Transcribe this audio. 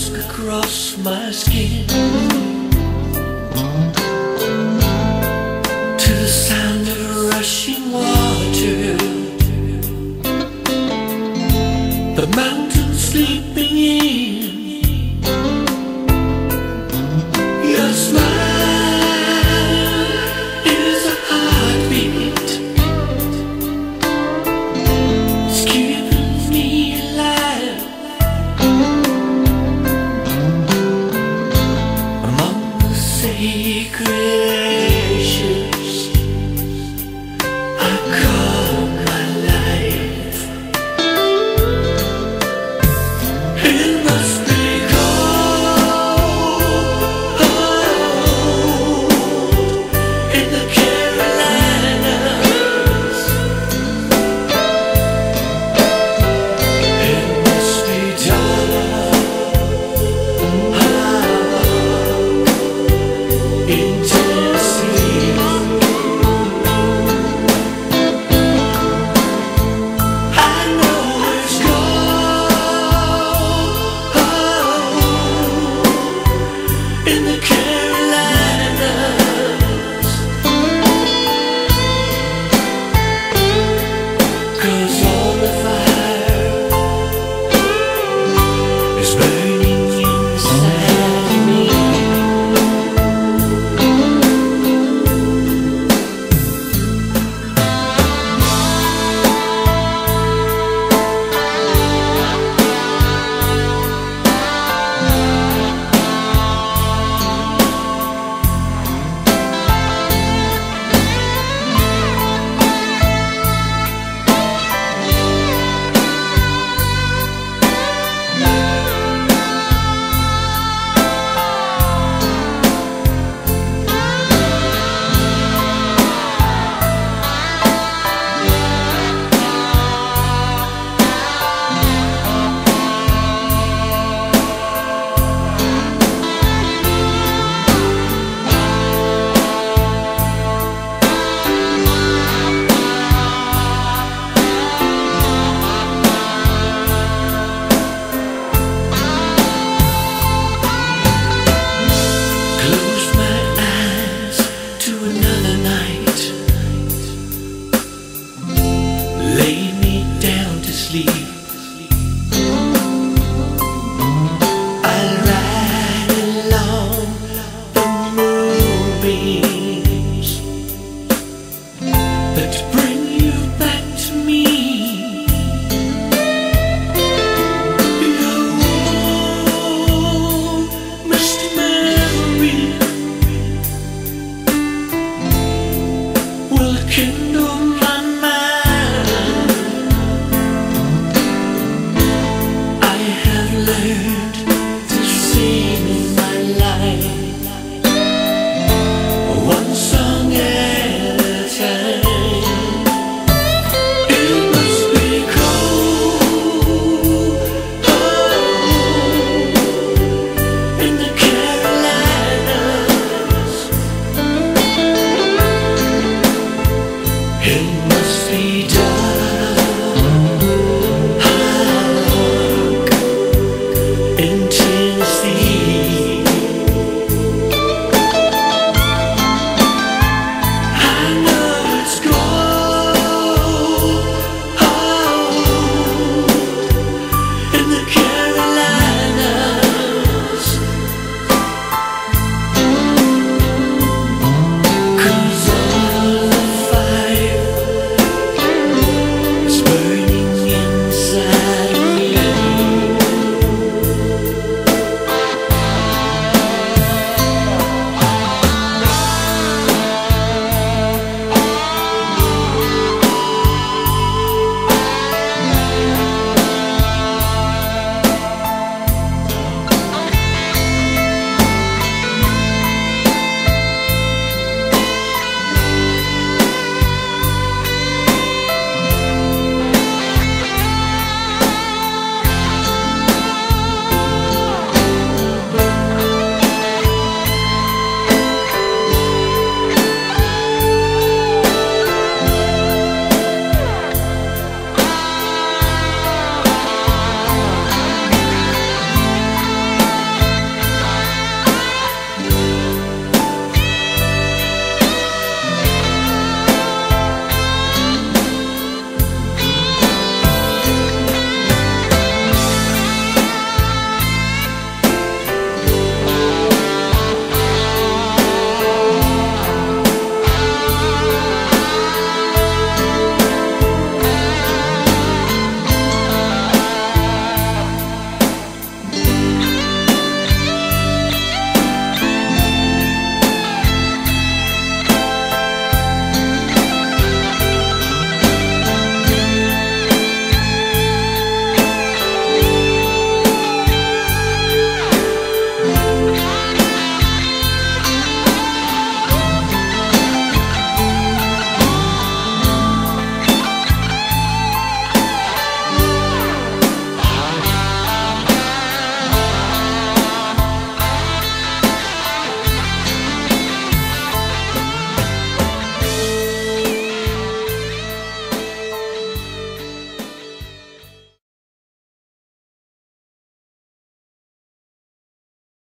dusk across my skin. To the sound of rushing water. The mountain sleeping in. Better Lay me down to sleep. I'll ride along the moonbeam.